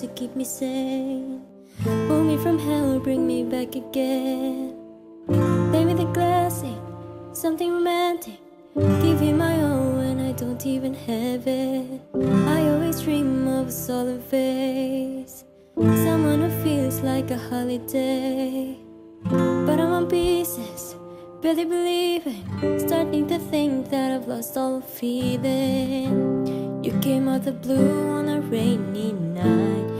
to keep me sane. Pull me from hell, bring me back again. With the glassy, something romantic. Give you my all when I don't even have it. I always dream of a solid face. Someone who feels like a holiday. But I'm on pieces, barely believing. Starting to think that I've lost all feeling. The blue on a rainy night.